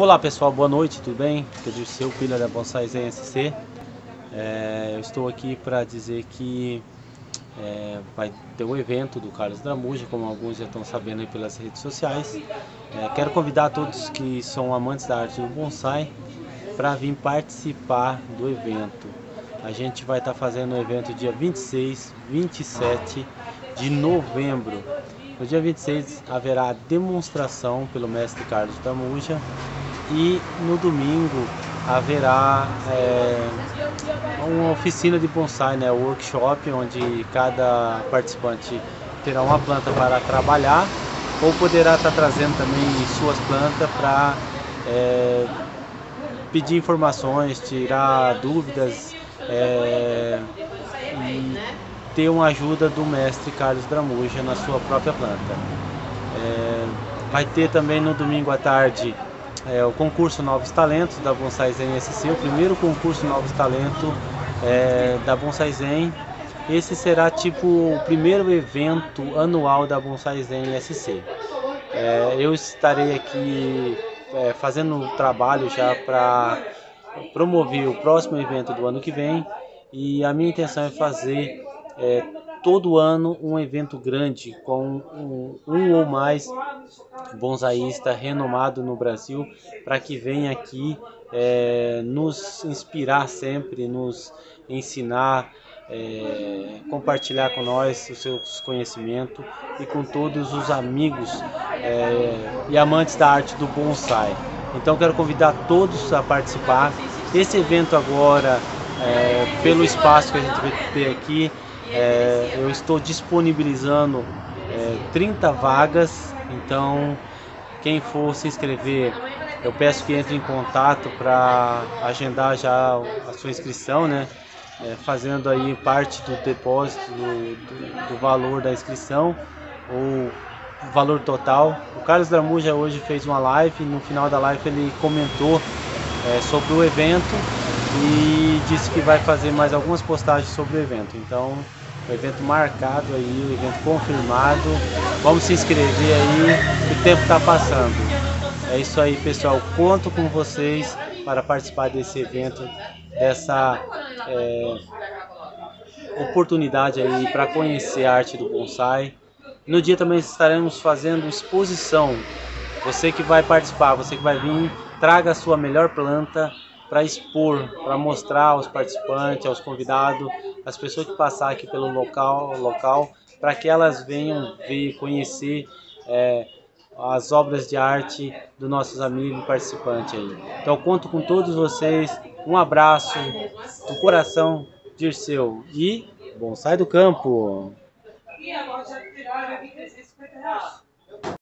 Olá pessoal, boa noite, tudo bem? Eu sou seu filho da Bonsai Zen SC. É, eu estou aqui para dizer que é, vai ter o um evento do Carlos Dramuja, como alguns já estão sabendo pelas redes sociais. É, quero convidar todos que são amantes da arte do bonsai para vir participar do evento. A gente vai estar tá fazendo o evento dia 26, 27 de novembro. No dia 26 haverá demonstração pelo mestre Carlos Dramuja e no domingo haverá é, uma oficina de bonsai, né, workshop, onde cada participante terá uma planta para trabalhar ou poderá estar trazendo também suas plantas para é, pedir informações, tirar dúvidas é, e ter uma ajuda do mestre Carlos Dramuja na sua própria planta. É, vai ter também no domingo à tarde é, o concurso Novos Talentos da Bonsai Zen SC, o primeiro concurso Novos Talentos é, da Bonsai Zen. Esse será tipo o primeiro evento anual da Bonsai Zen SC. É, eu estarei aqui é, fazendo um trabalho já para promover o próximo evento do ano que vem e a minha intenção é fazer é, todo ano um evento grande com um, um ou mais bonsaísta renomado no Brasil para que venha aqui é, nos inspirar sempre, nos ensinar, é, compartilhar com nós os seus conhecimentos e com todos os amigos é, e amantes da arte do bonsai. Então quero convidar todos a participar. Esse evento agora, é, pelo espaço que a gente vai ter aqui, é, eu estou disponibilizando é, 30 vagas, então quem for se inscrever, eu peço que entre em contato para agendar já a sua inscrição, né? É, fazendo aí parte do depósito do, do, do valor da inscrição ou valor total. O Carlos Dramuja hoje fez uma live, no final da live ele comentou é, sobre o evento e disse que vai fazer mais algumas postagens sobre o evento. Então evento marcado aí, o evento confirmado. Vamos se inscrever aí, o tempo está passando. É isso aí, pessoal. Conto com vocês para participar desse evento, dessa é, oportunidade aí para conhecer a arte do bonsai. No dia também estaremos fazendo exposição. Você que vai participar, você que vai vir, traga a sua melhor planta para expor, para mostrar aos participantes, aos convidados, às pessoas que passar aqui pelo local, local para que elas venham ver, conhecer é, as obras de arte dos nossos amigos participantes aí. Então conto com todos vocês, um abraço do coração, Dirceu e bom sai do campo! E agora já